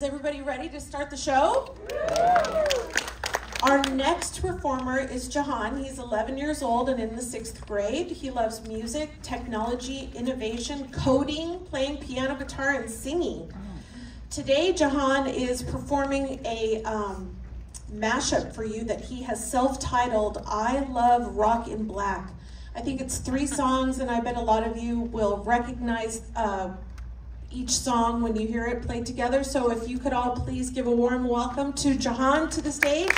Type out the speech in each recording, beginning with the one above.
Is everybody ready to start the show? Our next performer is Jahaan. He's 11 years old and in the sixth grade. He loves music, technology, innovation, coding, playing piano, guitar, and singing. Today, Jahaan is performing a um, mashup for you that he has self-titled I Love Rock in Black. I think it's three songs, and I bet a lot of you will recognize uh, each song when you hear it played together. So if you could all please give a warm welcome to Jahaan to the stage.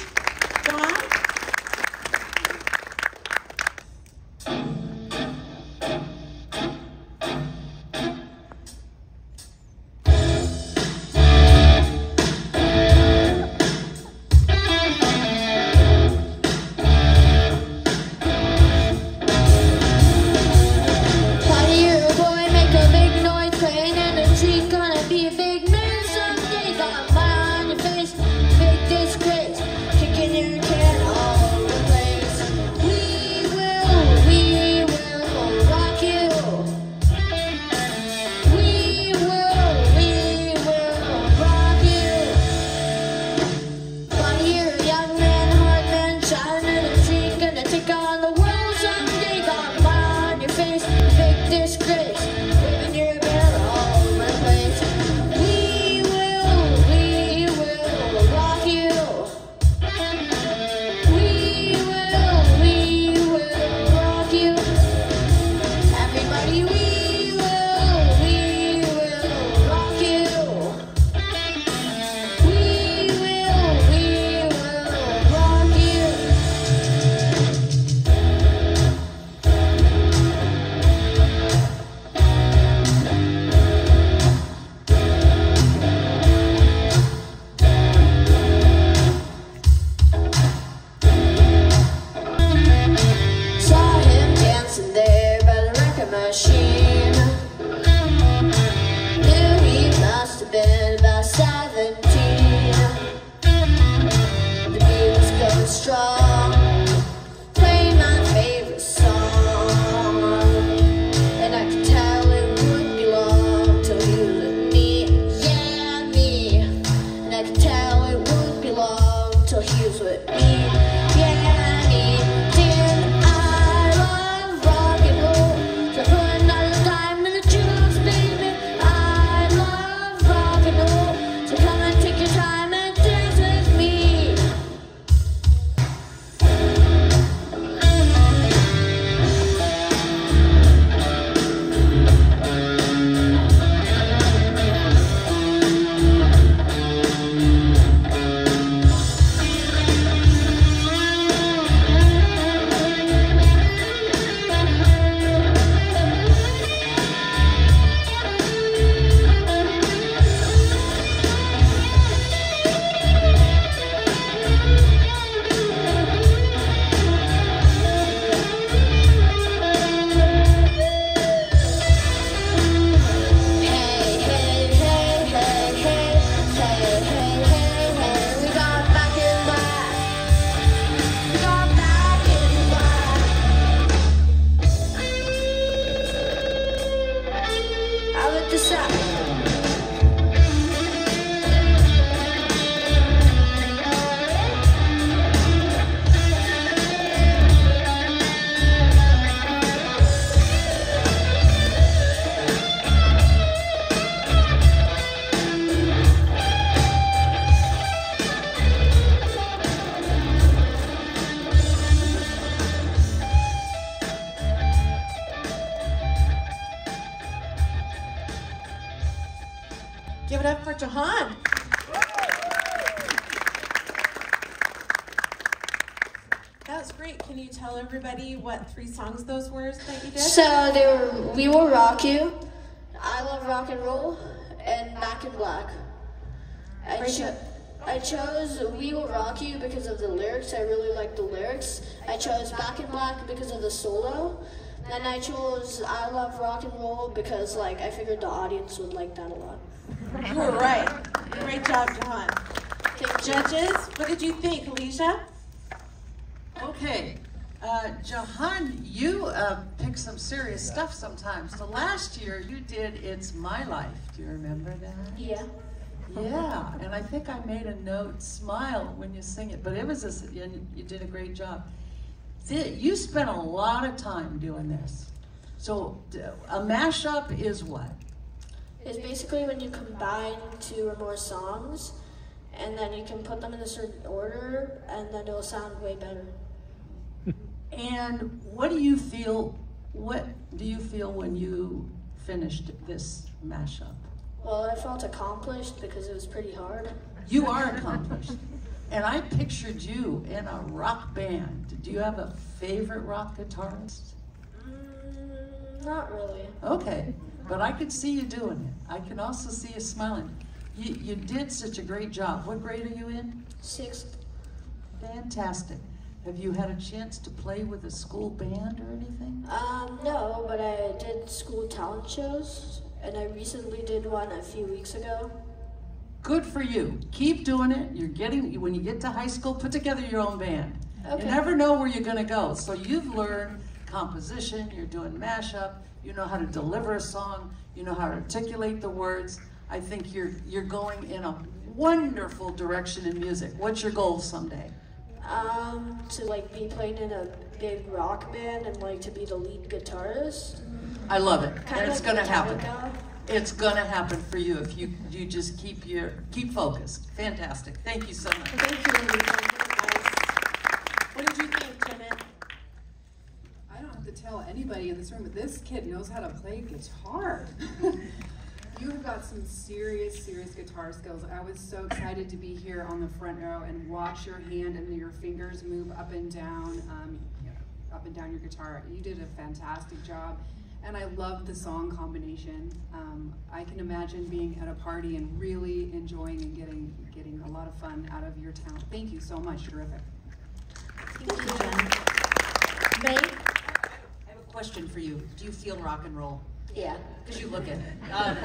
Give it up for Jahaan. That was great. Can you tell everybody what three songs those were that you did? So they were We Will Rock You, I Love Rock and Roll, and Back in Black. I, cho- I chose We Will Rock You because of the lyrics. I really like the lyrics. I chose Back in Black because of the solo. And I chose I Love Rock and Roll because like I figured the audience would like that a lot. You were right. Great job, Jahaan. Judges, what did you think, Alicia? Okay, uh, Jahaan, you uh, pick some serious stuff sometimes. So last year you did It's My Life. Do you remember that? Yeah. Yeah, and I think I made a note, smile when you sing it, but it was, a, you, you did a great job. See, You spent a lot of time doing this. So a mashup is what? It's basically when you combine two or more songs, and then you can put them in a certain order, and then it'll sound way better. And what do you feel, what do you feel when you finished this mashup? Well, I felt accomplished because it was pretty hard. You are accomplished. And I pictured you in a rock band. Do you have a favorite rock guitarist? Mm, not really. Okay, but I could see you doing it. I can also see you smiling. You, you did such a great job. What grade are you in? Sixth. Fantastic. Have you had a chance to play with a school band or anything? Um, no, but I did school talent shows, and I recently did one a few weeks ago. Good for you. Keep doing it. You're getting, when you get to high school, put together your own band. Okay. You never know where you're going to go. So you've learned composition, you're doing mashup, you know how to deliver a song, you know how to articulate the words. I think you're, you're going in a wonderful direction in music. What's your goal someday? Um, to like be playing in a big rock band and like to be the lead guitarist. I love it. Kind and it's like going to happen. It's going to happen for you if you, you just keep your, keep focused. Fantastic. Thank you so much. Thank you, Lisa. Nice. What did you think, Janet? I don't have to tell anybody in this room, but this kid knows how to play guitar. you have got some serious, serious guitar skills. I was so excited to be here on the front row and watch your hand and your fingers move up and down, um, up and down your guitar. You did a fantastic job. And I love the song combination. Um, I can imagine being at a party and really enjoying and getting getting a lot of fun out of your talent. Thank you so much. Terrific. Thank you, Jen. May? I have a question for you. Do you feel rock and roll? Yeah. Because you look it. Um,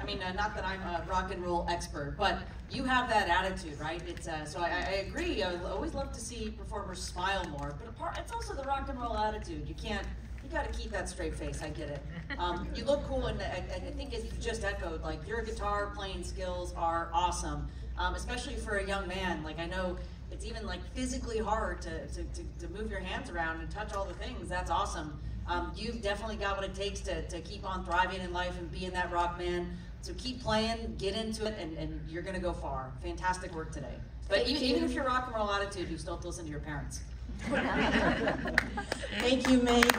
I mean, uh, not that I'm a rock and roll expert, but you have that attitude, right? It's uh, so I, I agree. I always love to see performers smile more, but apart, it's also the rock and roll attitude. You can't. You got to keep that straight face. I get it. Um, you look cool, and, and I think as you just echoed, like your guitar playing skills are awesome, um, especially for a young man. Like I know it's even like physically hard to, to, to, to move your hands around and touch all the things. That's awesome. Um, you've definitely got what it takes to, to keep on thriving in life and being that rock man. So keep playing, get into it, and, and you're going to go far. Fantastic work today. But Thank even, you. even if you're rock and roll attitude, you still have to listen to your parents. Thank you, Meg.